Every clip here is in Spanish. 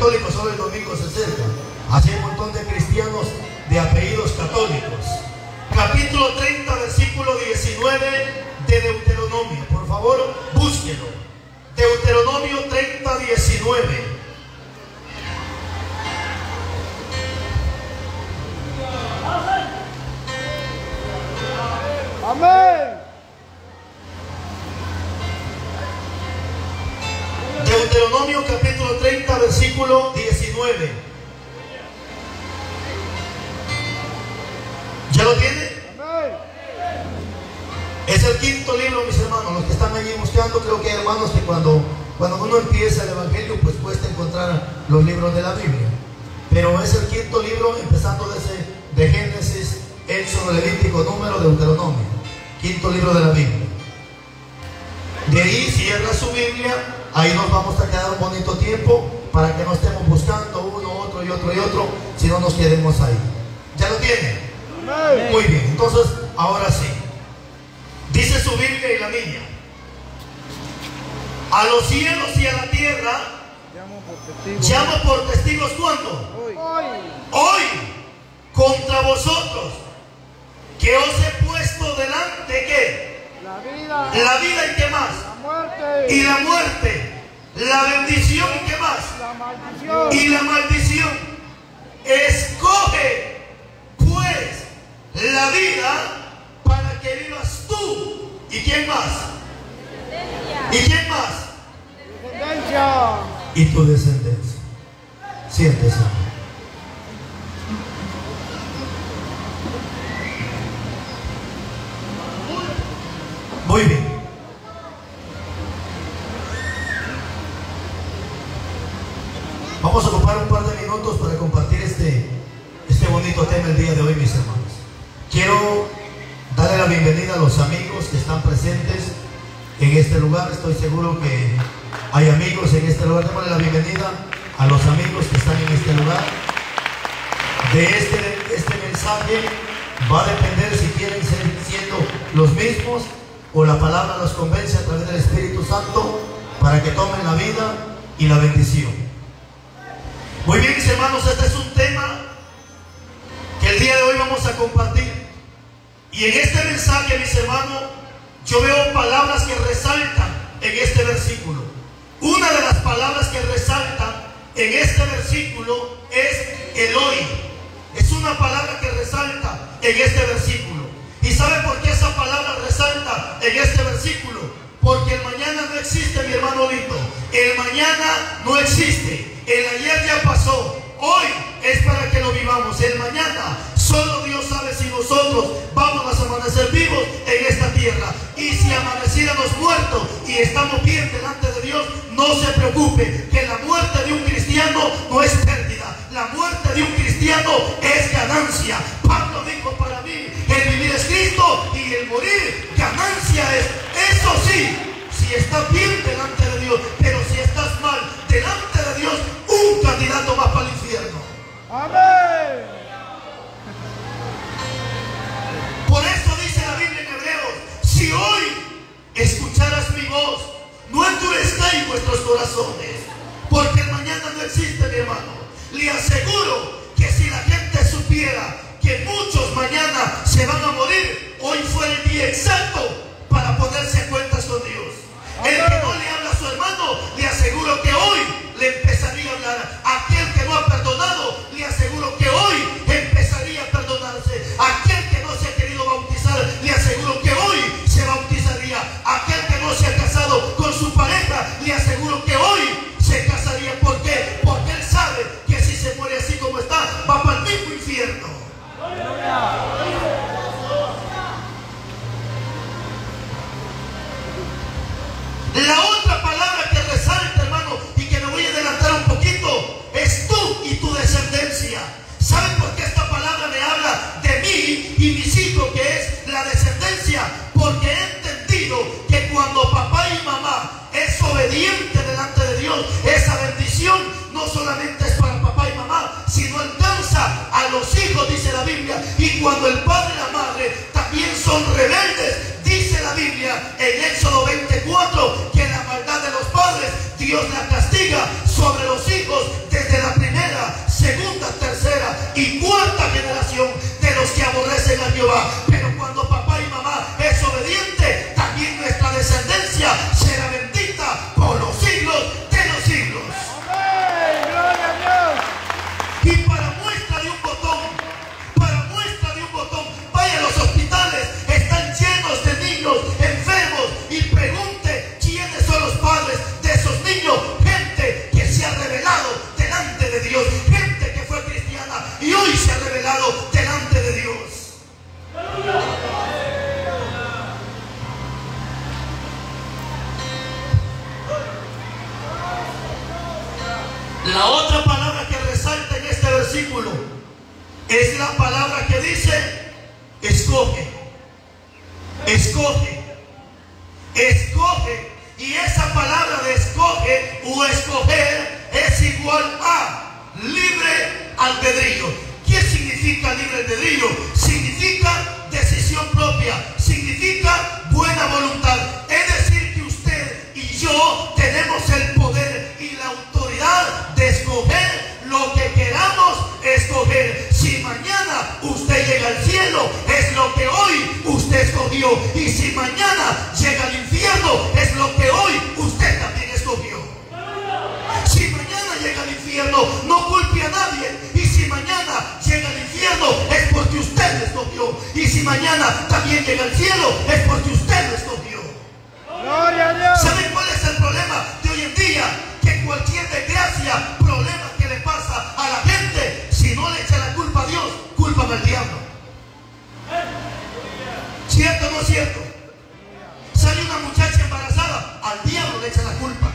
católicos solo el domingo se acerca. Así hay un montón de cristianos de apellidos católicos. Capítulo 30, versículo 19 de Deuteronomio. Por favor, búsquelo. Deuteronomio 30, 19. Amén. Deuteronomio capítulo 30, versículo 19. ¿Ya lo tiene? Es el quinto libro, mis hermanos. Los que están allí buscando, creo que hay hermanos que cuando, cuando uno empieza el Evangelio, pues cuesta encontrar los libros de la Biblia. Pero es el quinto libro, empezando desde de Génesis, Éxodo, Levítico, Número, Deuteronomio. Quinto libro de la Biblia. De ahí cierra su Biblia, ahí nos vamos a quedar un bonito tiempo para que no estemos buscando uno, otro y otro y otro, si no nos quedemos ahí. ¿Ya lo tiene? Amén. Muy bien, entonces ahora sí. Dice su Biblia y la mía. A los cielos y a la tierra Llamo por testigo. llamo por testigos cuando Hoy. hoy contra vosotros que os he puesto delante que La vida. la vida y qué más muerte. y la muerte, la bendición y qué más La maldición. y la maldición. Escoge pues la vida para que vivas tú. ¿Y quién más? ¿Y quién más? Descendencia. Y tu descendencia. Siéntese. Estoy seguro que hay amigos en este lugar. Démosle la bienvenida a los amigos que están en este lugar. De este, este mensaje va a depender si quieren seguir siendo los mismos o la palabra los convence a través del Espíritu Santo para que tomen la vida y la bendición. Muy bien, mis hermanos, este es un tema que el día de hoy vamos a compartir. Y en este mensaje, mis hermanos, yo veo palabras que resaltan en este versículo. Una de las palabras que resaltan en este versículo es el hoy. Es una palabra que resalta en este versículo. ¿Y sabe por qué esa palabra resalta en este versículo? Porque el mañana no existe, mi hermano lindo. El mañana no existe. El ayer ya pasó. Hoy es para que lo vivamos. El mañana solo Dios sabe si nosotros estamos bien delante de Dios, no se preocupe que la muerte de un cristiano no es pérdida. La muerte de un cristiano es ganancia. Pablo dijo para mí, el vivir es Cristo y el morir ganancia es. Eso sí, si estás bien delante de Dios, pero si estás mal delante de Dios, un candidato más para el infierno. Amén. Escucharas mi voz, no endurezcáis vuestros corazones, porque el mañana no existe, mi hermano. Le aseguro que si la gente supiera que muchos mañana se van a morir, hoy fue el día exacto para ponerse a cuentas con Dios. El que no le habla a su hermano, le aseguro que hoy le empezaría a hablar. Aquel que no ha perdonado, le aseguro que hoy se casaría. ¿Por qué? Porque él sabe que si se muere así como está, va para el mismo infierno. La otra palabra Y si mañana llega al infierno, es lo que hoy usted también escogió. Si mañana llega al infierno, no culpe a nadie. Y si mañana llega al infierno, es porque usted escogió. Y si mañana también llega al cielo, es porque usted escogió. ¡Gloria a Dios! ¿Saben cuál es el problema de hoy en día? Que cualquier desgracia, problema que le pasa a la gente, si no le echa la culpa a Dios, culpa al diablo es cierto? Sale una muchacha embarazada, al diablo le echa la culpa.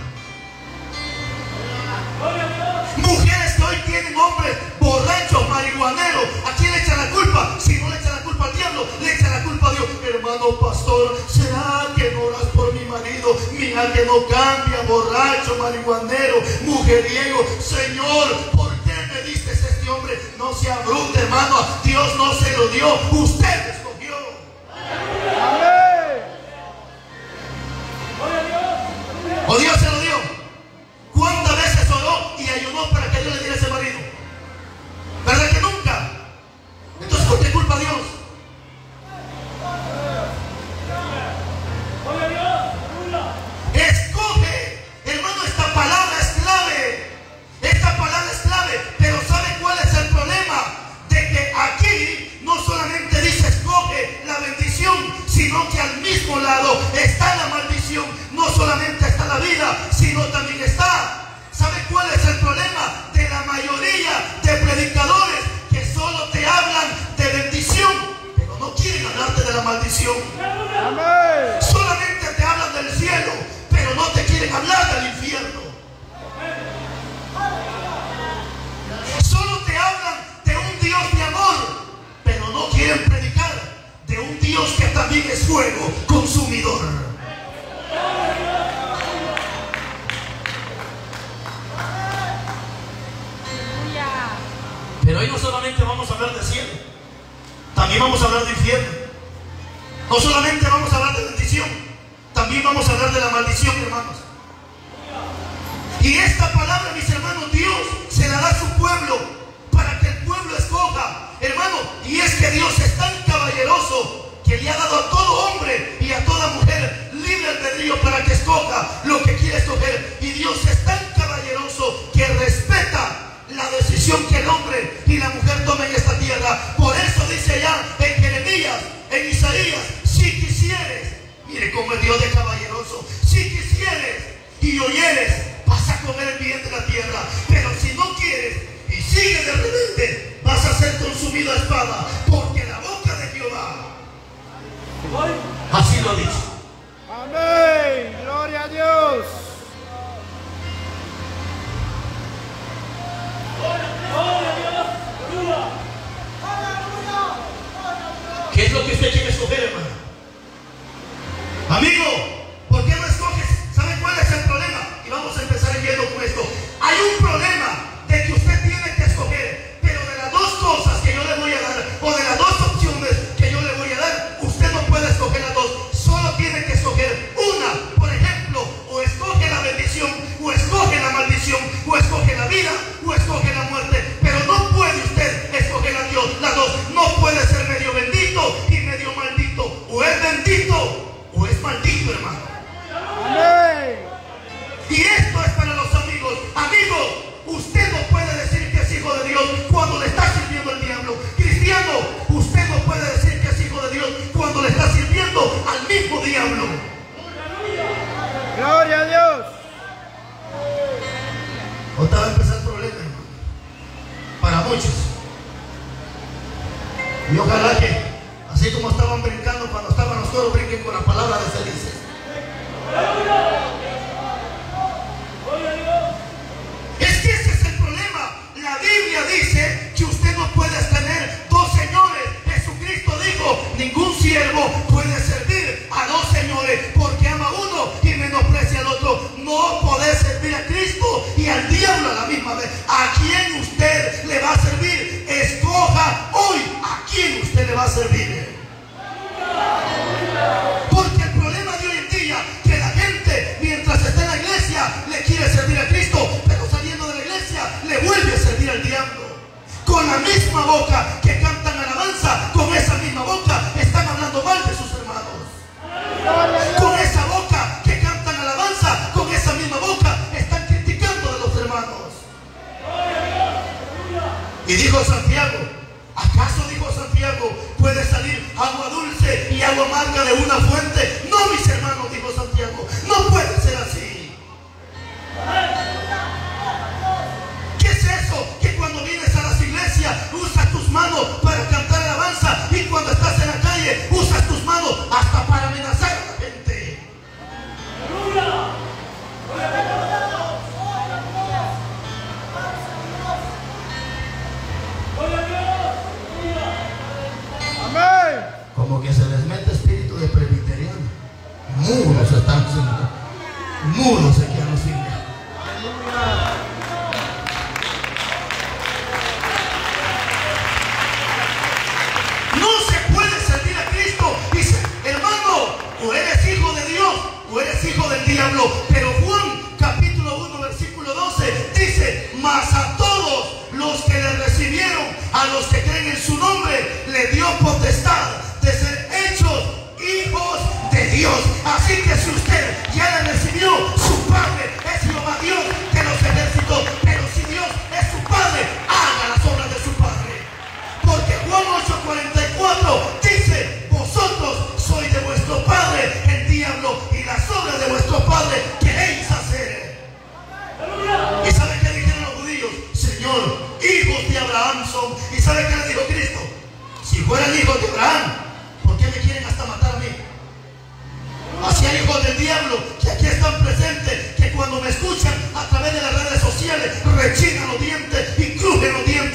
Mujeres que hoy tienen hombres borrachos, marihuaneros, ¿a quién le echa la culpa? Si no le echa la culpa al diablo, le echa la culpa a Dios. Hermano pastor, ¿será que no oras por mi marido? Mira que no cambia, borracho, marihuanero, mujeriego. Señor, ¿por qué me diste este hombre? No se abrute, hermano. Dios no se lo dio. Ustedes Amen. como el Dios de caballeroso. Si quisieres y oyeres, vas a comer el bien de la tierra. Pero si no quieres y sigues de repente, vas a ser consumido a espada. Porque la boca de Jehová así lo dice. Amén. Gloria a Dios. Amigos. Y ojalá que Señor. Se quedaron sin No se puede servir a Cristo. Dice, hermano, tú eres hijo de Dios, tú eres hijo del diablo. Pero Juan capítulo 1, versículo 12 dice, mas a todos los que le recibieron, a los que creen en su nombre, le dio potestad de ser hechos hijos de Dios. Así su padre es Jehová Dios de los ejércitos. Pero si Dios es su padre, haga las obras de su padre. Porque Juan 8:44 dice, vosotros sois de vuestro padre, el diablo, y las obras de vuestro padre queréis hacer. ¿Y sabe qué dijeron los judíos? Señor, hijos de Abraham son. ¿Y sabe qué le dijo Cristo? Si fueran hijos de Abraham, ¿por qué me quieren hasta matar a mí? Así Hacia hijos del diablo que están presentes, que cuando me escuchan a través de las redes sociales rechinan los dientes y crujen los dientes.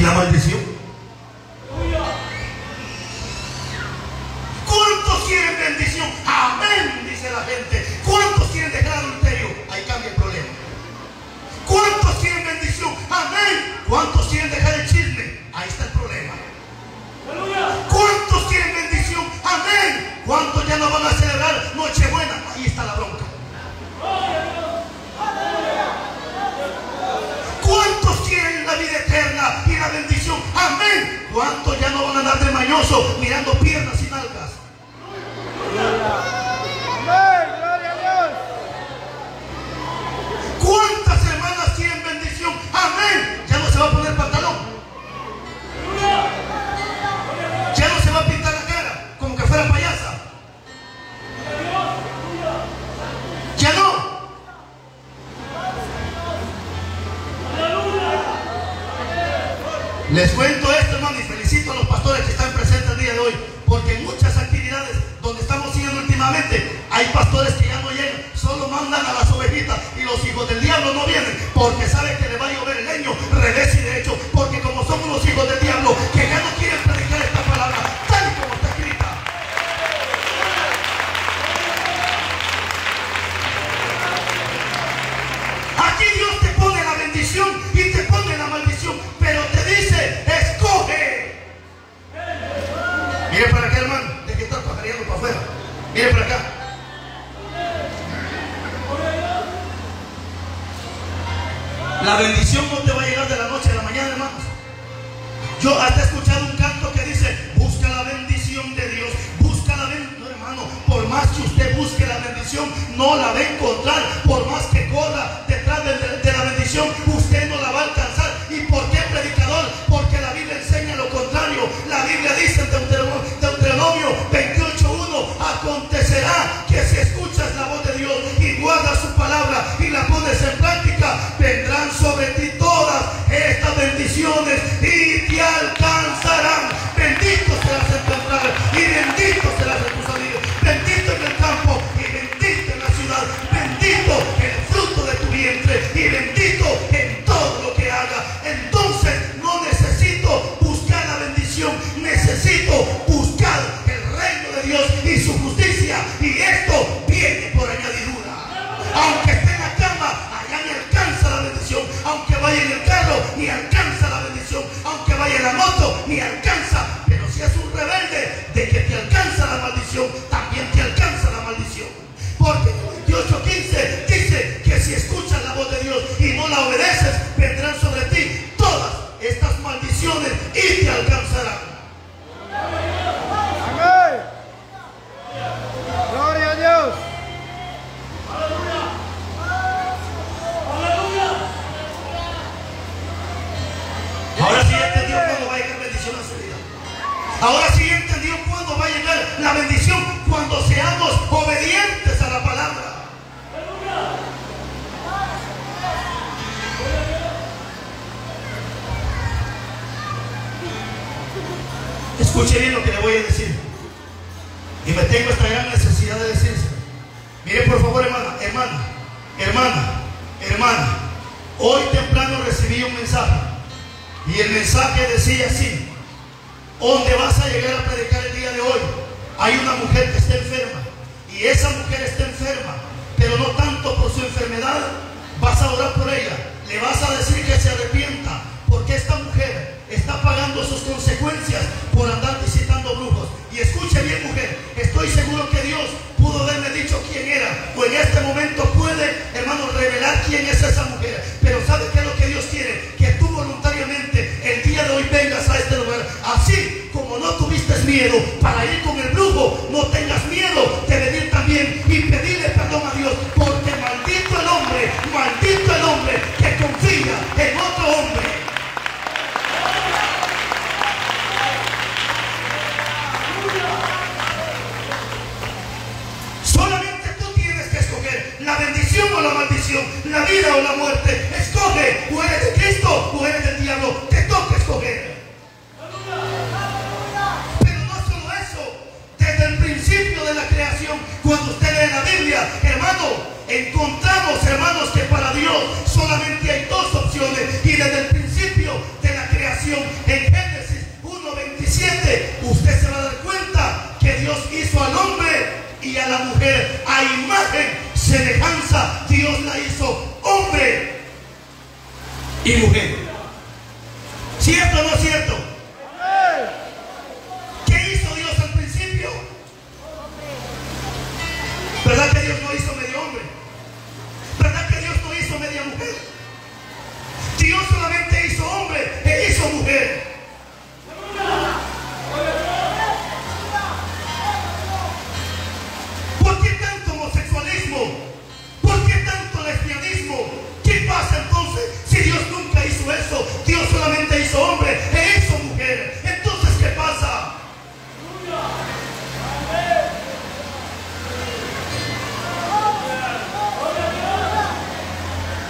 la maldición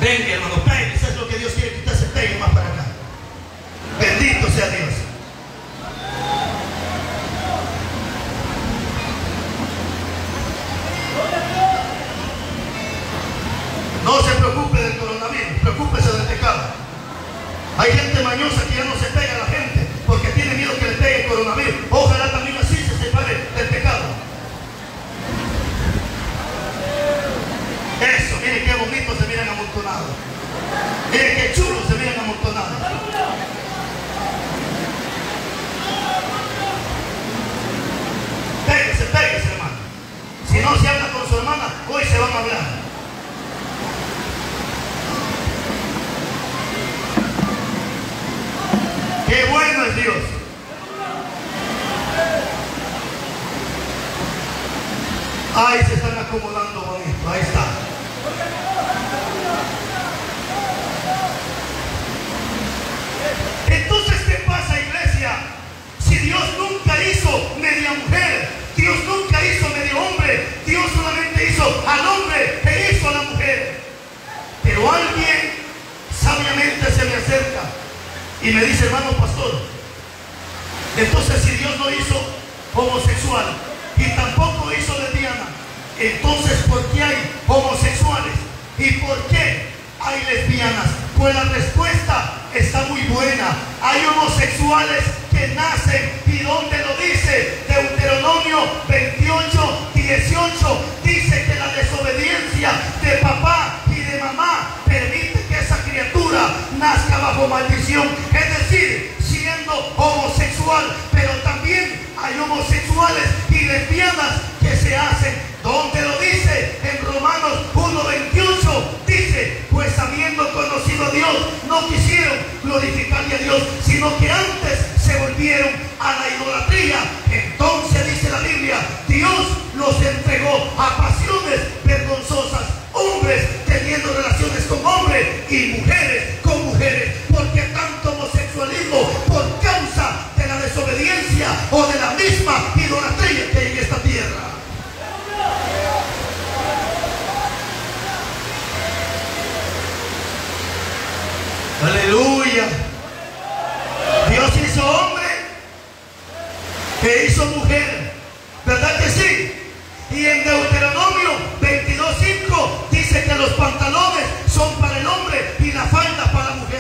Venga, hermano, pegue. Eso es lo que Dios quiere que usted se pegue más para acá. Bendito sea Dios. No se preocupe del coronavirus, preocúpese del pecado. Hay gente mañosa que ya no se pega a la gente porque tiene miedo que le pegue el coronavirus. Ojalá también así se separe del pecado. Eso, miren qué bonito se miran amontonados. Miren qué chulos se miran amontonados. Pégase, pégase, hermano. Si no se habla con su hermana, hoy se van a hablar. Qué bueno es Dios. Ahí se están acomodando bonito, ahí está. Entonces, ¿qué pasa, iglesia? Si Dios nunca hizo media mujer, Dios nunca hizo hombre, Dios solamente hizo al hombre e hizo a la mujer. Pero alguien sabiamente se me acerca y me dice, hermano pastor, entonces si Dios no hizo homosexual y tampoco hizo lesbiana, entonces ¿por qué hay homosexuales? ¿Y por qué hay lesbianas? Pues la respuesta está muy buena. Hay homosexuales que nacen y donde maldición. Es decir, siendo homosexual, pero también hay homosexuales y lesbianas que se hacen. Donde lo dice en Romanos 1.28, dice, pues habiendo conocido a Dios, no quisieron glorificarle a Dios, sino que antes se volvieron a la idolatría. Entonces dice la Biblia, Dios los entregó a pasiones vergonzosas, hombres teniendo relaciones con hombres y mujeres, Aleluya. Dios hizo hombre que hizo mujer. ¿Verdad que sí? Y en Deuteronomio 22.5 dice que los pantalones son para el hombre y la falda para la mujer.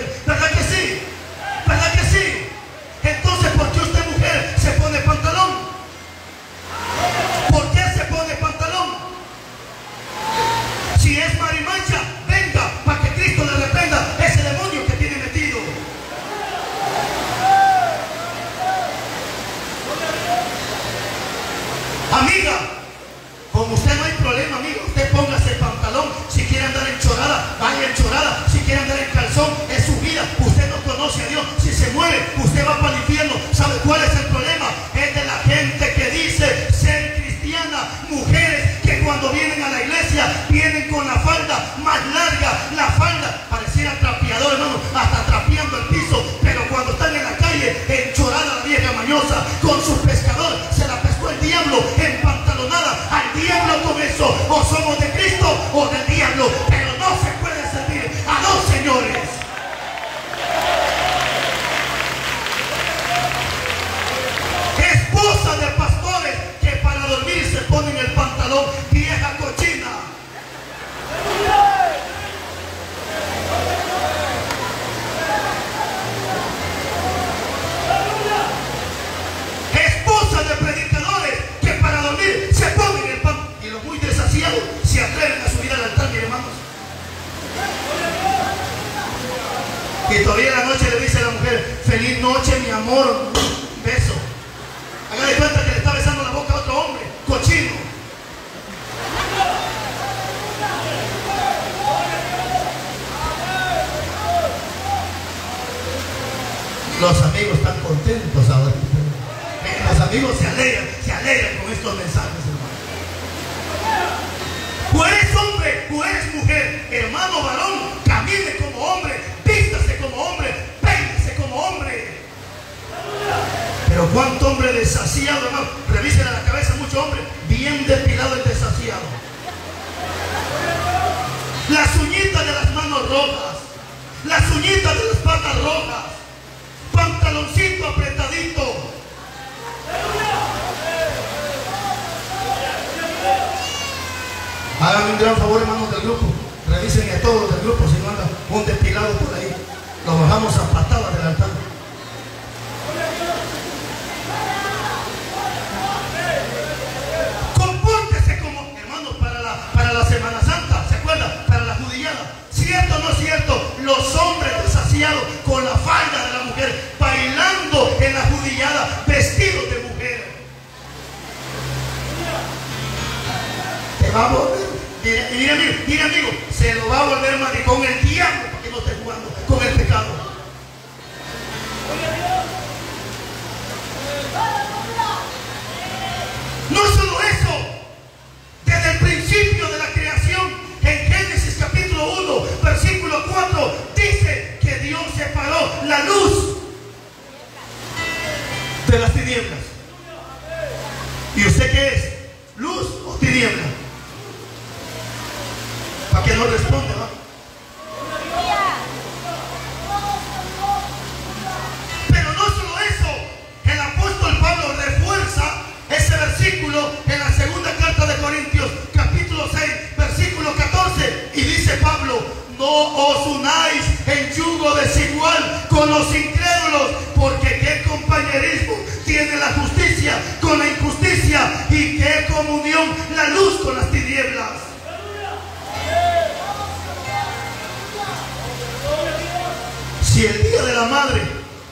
Los amigos están contentos ahora. Los amigos se alegran, se alegran con estos mensajes, hermano. O eres hombre o eres mujer, hermano varón, camine como hombre, vístase como hombre, peínese como hombre. Pero cuánto hombre desasiado, hermano. Revisen a la cabeza mucho hombre, bien depilado y desasiado. Las uñitas de las manos rojas, las uñitas de las patas rojas, pantaloncito apretadito. Hagan un gran favor, hermanos del grupo. Revisen a todos los del grupo si no anda un despilado por ahí. Lo bajamos a patadas del altar. Compórtese como, hermanos, para la, para la Semana Santa, ¿se acuerdan? Para la judillada. ¿Cierto o no es cierto? Los hombres desasiados va a volver. Mire, mire, mire, mire, amigo, se lo va a volver maricón el diablo para que no esté jugando con el pecado. No solo eso, desde el principio de la creación, en Génesis capítulo 1, versículo 4, dice que Dios separó la luz de las tinieblas. ¿Y usted qué es? ¿Luz o tiniebla? Para que no responda,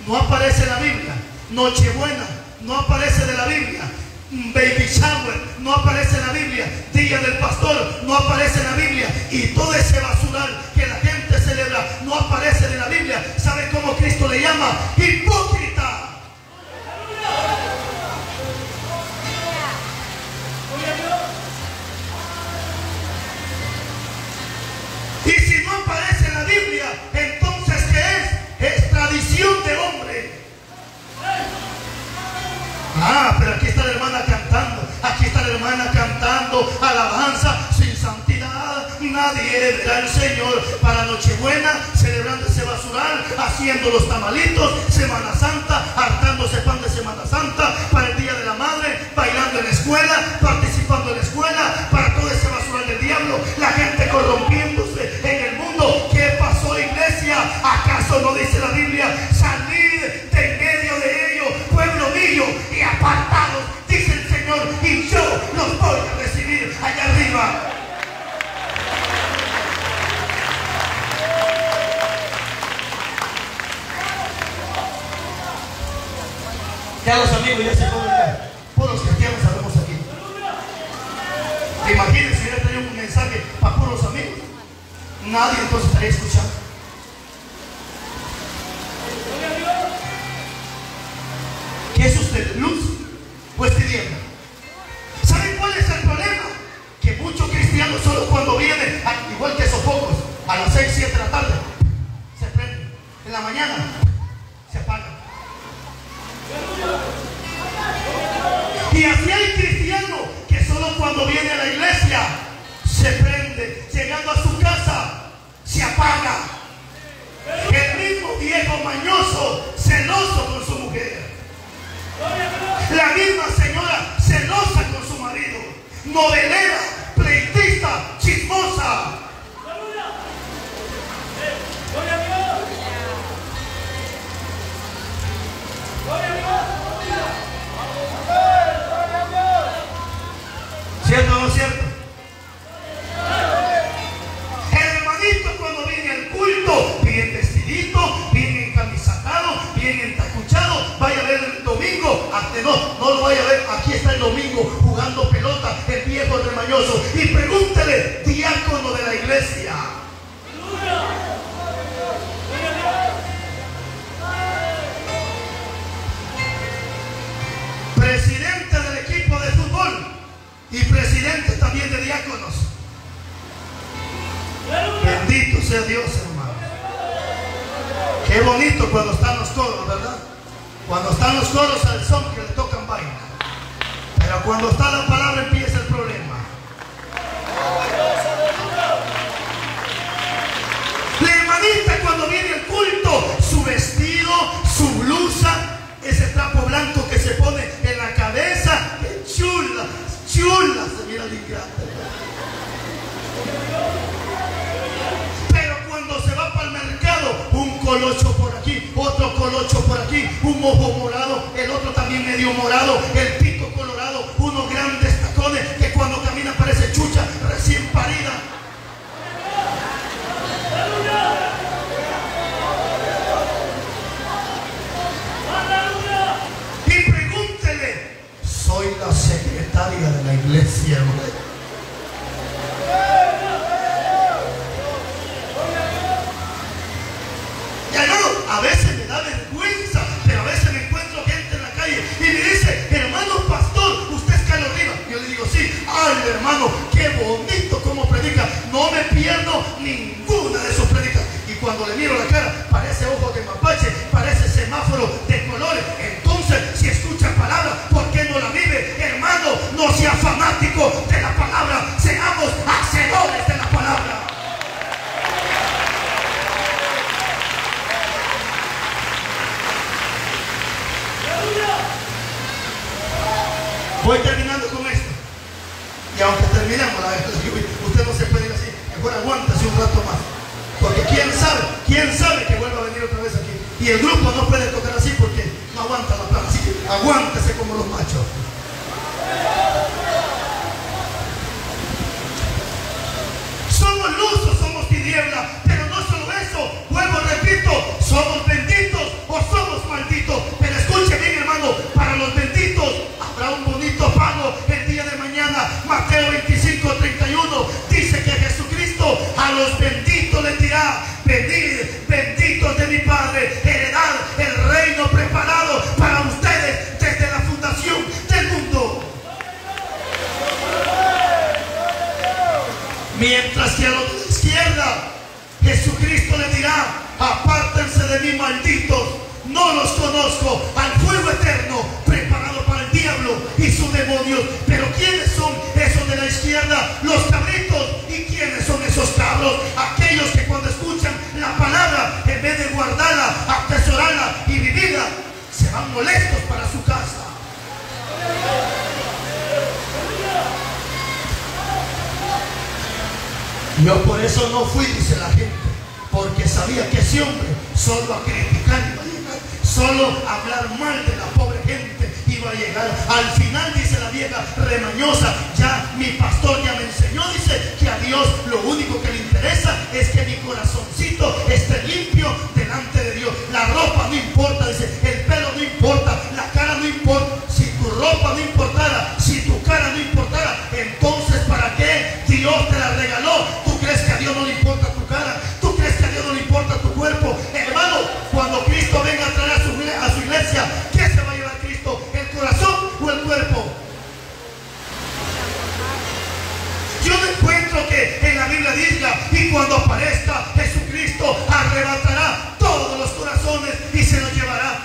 no aparece en la Biblia, Nochebuena no aparece de la Biblia, Baby Shower no aparece en la Biblia, Día del Pastor no aparece en la Biblia. Y todo ese basural que la gente celebra no aparece en la Biblia. ¿Sabe cómo Cristo le llama? Alabanza sin santidad. Nadie verá al Señor para Nochebuena, celebrando ese basural, haciendo los tamalitos, Semana Santa, hartándose pan de Semana Santa, de la iglesia. Mientras que a la izquierda, Jesucristo le dirá, apártense de mí malditos, no los conozco, al fuego eterno preparado para el diablo y sus demonios. Pero ¿quiénes son esos de la izquierda? Los cabritos. ¿Y quiénes son esos cabros? Aquellos que cuando escuchan la palabra, en vez de guardarla, atesorarla y vivirla, se van molestos para su casa. Yo por eso no fui, dice la gente, porque sabía que ese hombre solo a criticar iba a llegar, solo a hablar mal de la pobre gente iba a llegar. Al final, dice la vieja remañosa, ya mi pastor ya me enseñó, dice que a Dios lo único que le interesa es que mi corazoncito esté limpio delante de Dios. La ropa no importa, dice, el pelo no importa, la cara no importa, si tu ropa no importa cuando aparezca Jesucristo, arrebatará todos los corazones y se los llevará.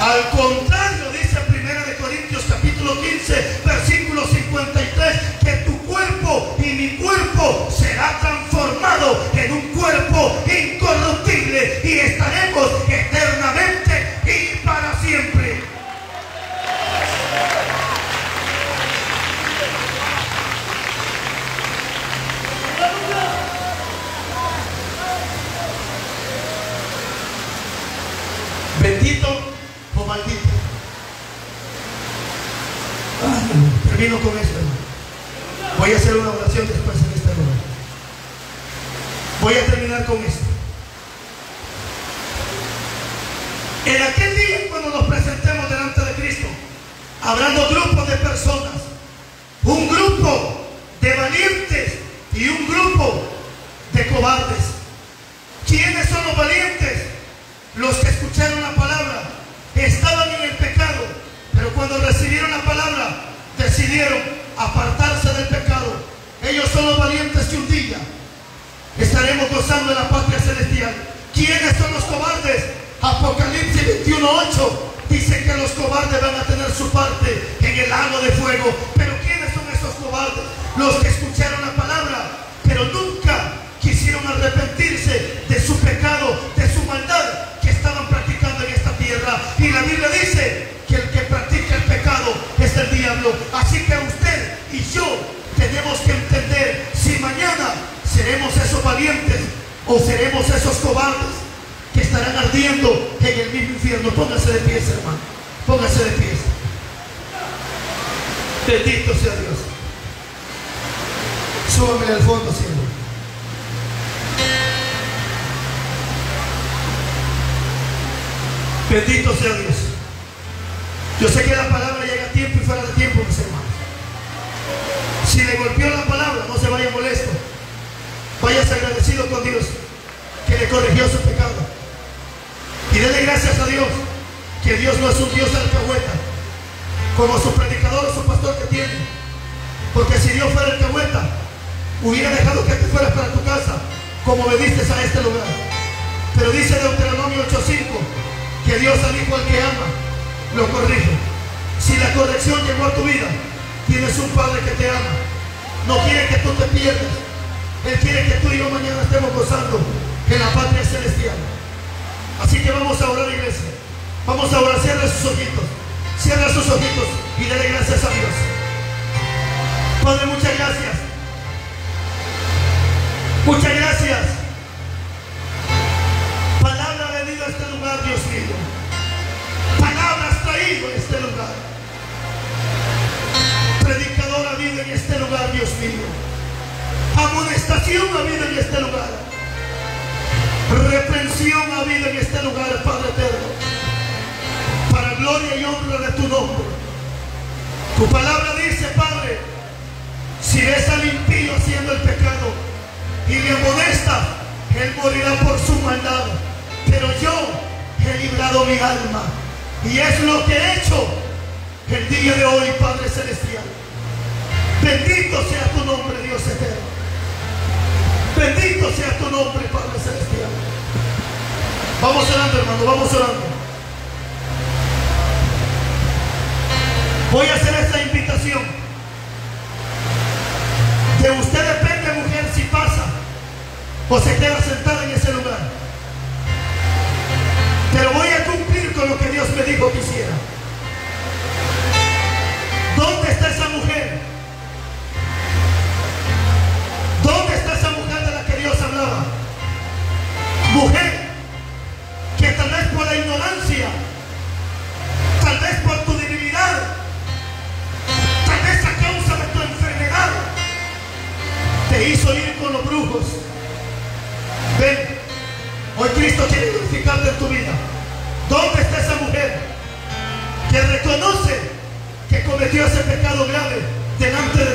Al contrario, o seremos esos cobardes que estarán ardiendo en el mismo infierno. Póngase de pies, hermano. Póngase de pies. Bendito sea Dios. Súbame al fondo, cielo. Bendito sea Dios. Yo sé que la corrigió su pecado. Y dele gracias a Dios que Dios no es un Dios alcahueta, como su predicador o su pastor que tiene. Porque si Dios fuera alcahueta, hubiera dejado que te fueras para tu casa, como veniste a este lugar. Pero dice Deuteronomio 8.5 que Dios al hijo al que ama lo corrige. Si la corrección llegó a tu vida, tienes un Padre que te ama. No quiere que tú te pierdas. Él quiere que tú y yo mañana estemos gozando en la patria celestial. Así que vamos a orar, iglesia. Vamos a orar. Cierra sus ojitos. Cierra sus ojitos y dale gracias a Dios. Padre, muchas gracias. Muchas gracias. Palabra venida a este lugar, Dios mío. Palabras traído en este lugar. Predicador ha habido en este lugar, Dios mío. Amonestación ha habido en este lugar. Reprensión ha habido en este lugar, Padre eterno. Para gloria y honra de tu nombre. Tu palabra dice, Padre, si ves al impío haciendo el pecado y le amonesta, él morirá por su maldad. Pero yo he librado mi alma. Y es lo que he hecho el día de hoy, Padre Celestial. Bendito sea tu nombre, Dios eterno. Bendito sea tu nombre, Padre Celestial. Vamos orando, hermano, vamos orando. Voy a hacer esta invitación. De usted depende, mujer, si pasa o se queda sentada en ese lugar. Pero voy a cumplir con lo que Dios me dijo que hiciera. ¿Dónde está esa mujer? Mujer que tal vez por la ignorancia, tal vez por tu debilidad, tal vez a causa de tu enfermedad, te hizo ir con los brujos. Ven, hoy Cristo quiere glorificarte en tu vida. ¿Dónde está esa mujer que reconoce que cometió ese pecado grave delante de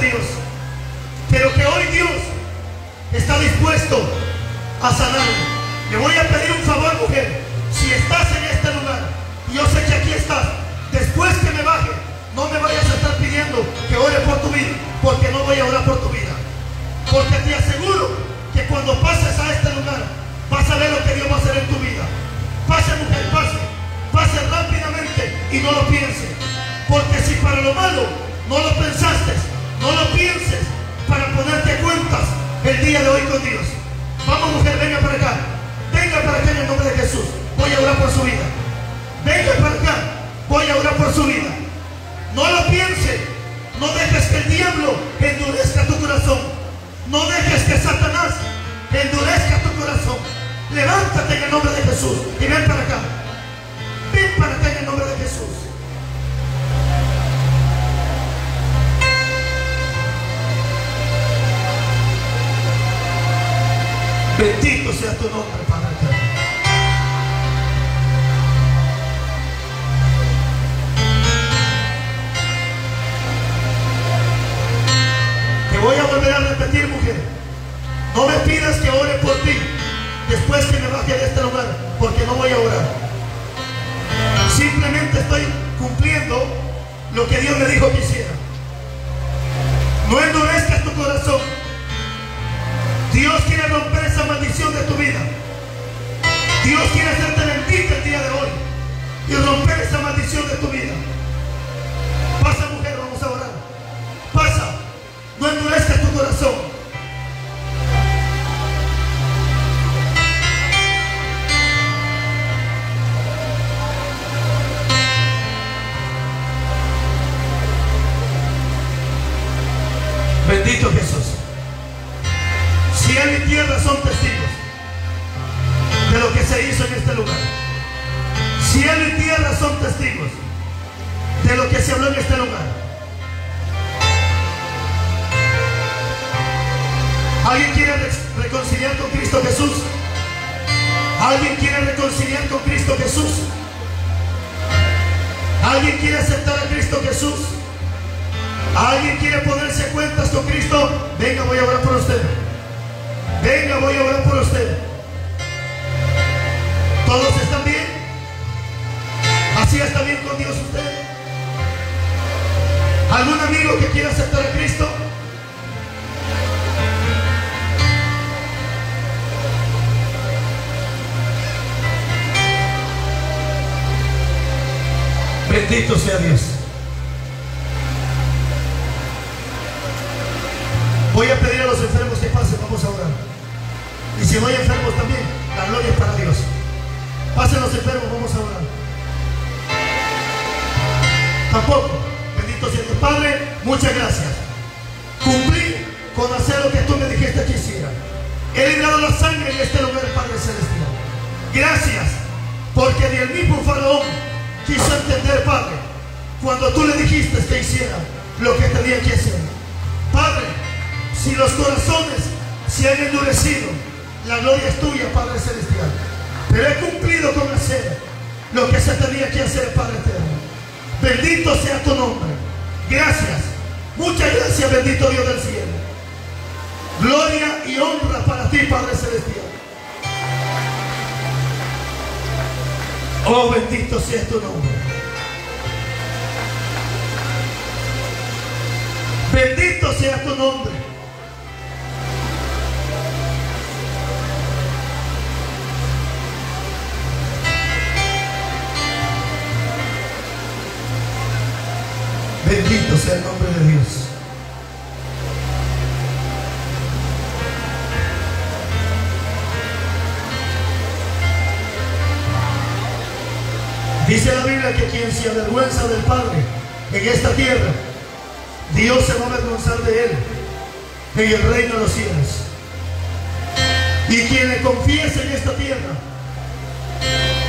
Y quien le confiese en esta tierra,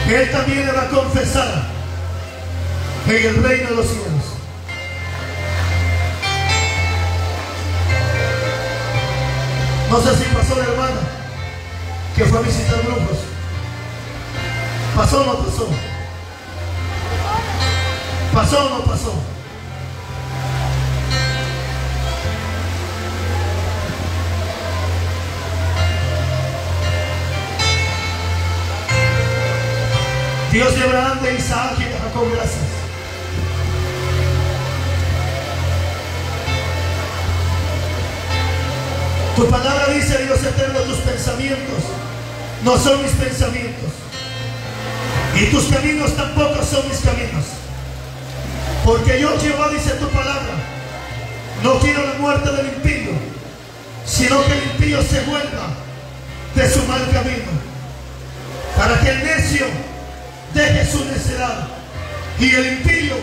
Él también le va a confesar en el reino de los cielos. No sé si pasó la hermana que fue a visitar brujos. ¿Pasó o no pasó? ¿Pasó o no pasó? Dios de Abraham, de Isaac y de Jacob, gracias. Tu palabra dice, Dios eterno, tus pensamientos no son mis pensamientos. Y tus caminos tampoco son mis caminos. Porque yo, Jehová, dice tu palabra, no quiero la muerte del impío, sino que el impío se vuelva de su mal camino. Para que el necio deje su necedad y el impío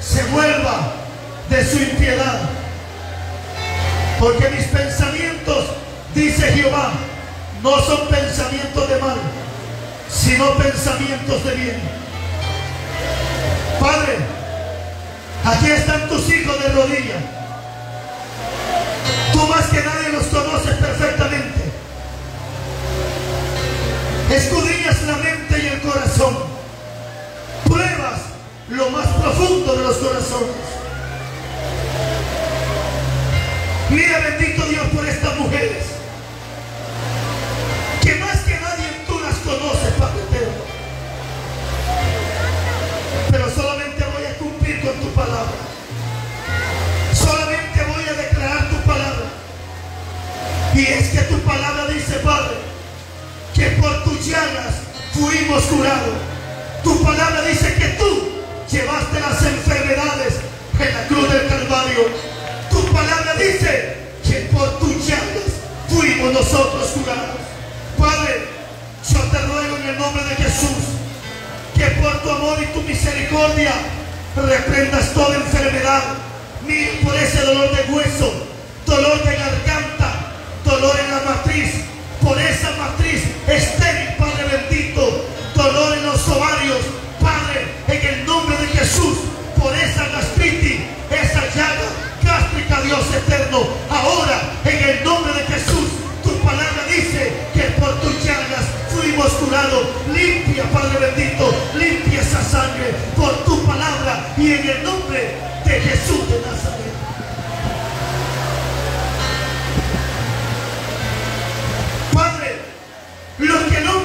se vuelva de su impiedad. Porque mis pensamientos, dice Jehová, no son pensamientos de mal, sino pensamientos de bien. Padre, aquí están tus hijos de rodillas. Tú más que nadie los conoces perfectamente. Escudriñas la mente y el corazón. Lo más profundo de los corazones. Mira, bendito Dios, por estas mujeres. Que más que nadie tú las conoces, Padre Eterno. Pero solamente voy a cumplir con tu palabra. Solamente voy a declarar tu palabra. Y es que tu palabra dice, Padre, que por tus llagas fuimos curados. Tu palabra dice llevaste las enfermedades en la cruz del Calvario. Tu palabra dice que por tus llagas fuimos nosotros curados. Padre, yo te ruego en el nombre de Jesús que por tu amor y tu misericordia reprendas toda enfermedad. Mira por ese dolor de hueso, dolor de garganta, dolor en la matriz, por esa matriz estéril, Dios eterno. Ahora, en el nombre de Jesús, tu palabra dice que por tus llagas fuimos curados. Limpia, Padre bendito, limpia esa sangre por tu palabra y en el nombre de Jesús de Nazaret. Padre, los que no